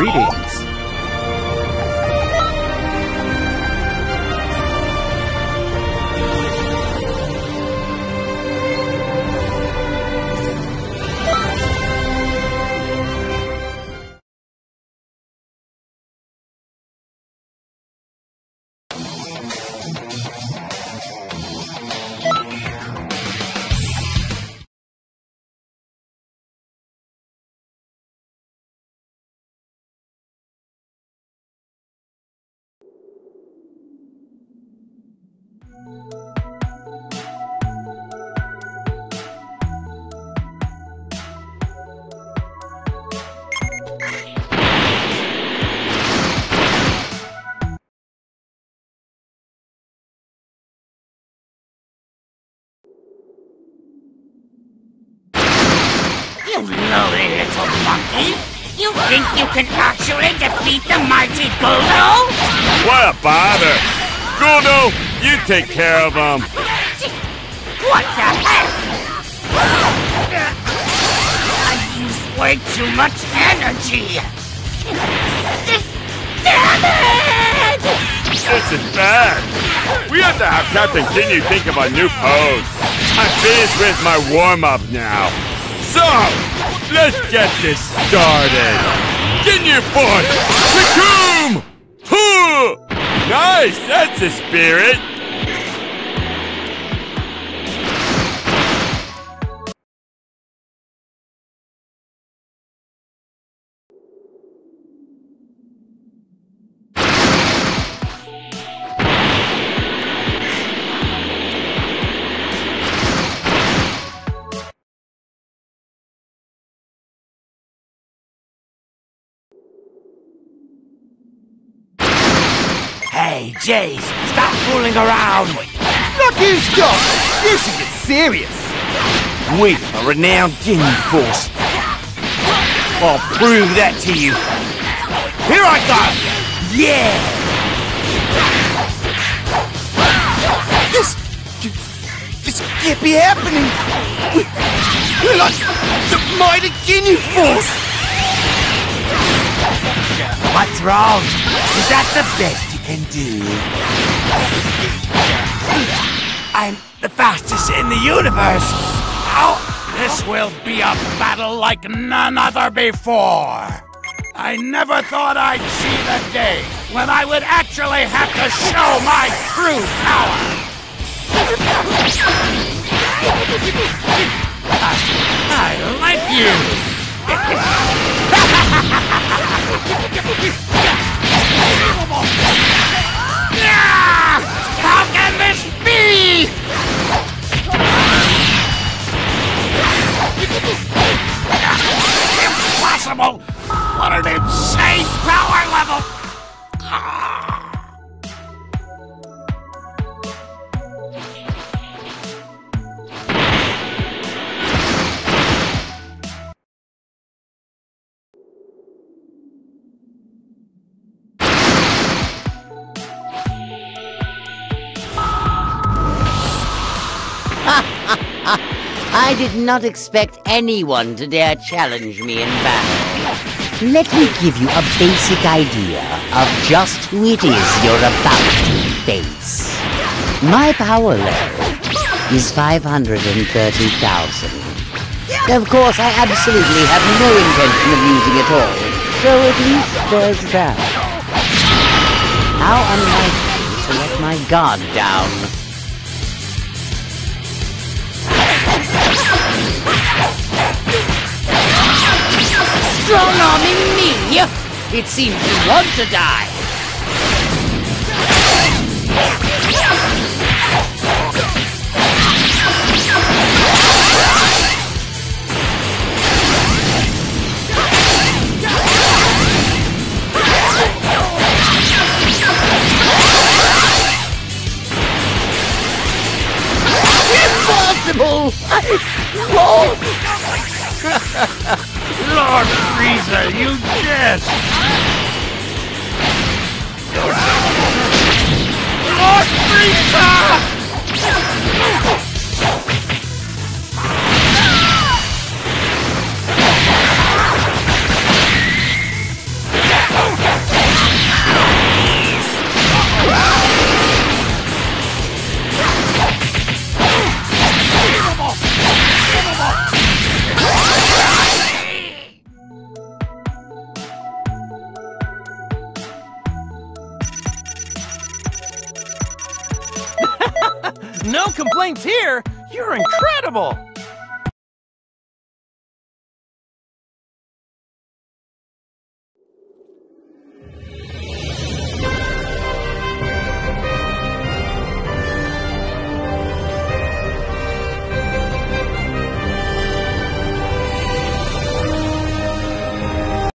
Greetings. You little monkey! You think you can actually defeat the mighty Guldo? What a bother! Guldo, you take care of them. What the heck? I used way too much energy! Damn it! This is bad. We have to have Captain Ginyu think of a new pose. I'm finished with my warm-up now. So, let's get this started. Ginyu Force! Cocoon! Huh! Nice, that's the spirit. Hey, Jeice, stop fooling around! Look who's! You should get serious! We are renowned Ginyu Force. I'll prove that to you. Here I go! Yeah! This... This can't be happening! We, we're like the mighty Ginyu Force! What's wrong? Is that the best you can do? I'm the fastest in the universe. Ow! This will be a battle like none other before. I never thought I'd see the day when I would actually have to show my true power. I like you. How can this be? Impossible! What an insane power level! I did not expect anyone to dare challenge me in battle. Let me give you a basic idea of just who it is you're about to face. My power level is 530,000. Of course, I absolutely have no intention of using it all, so at least there's that. How unlikely to let my guard down. Me! It seems you want to die! Impossible! Oh, Lord Frieza, you jest! Lord Frieza! No complaints here. You're incredible.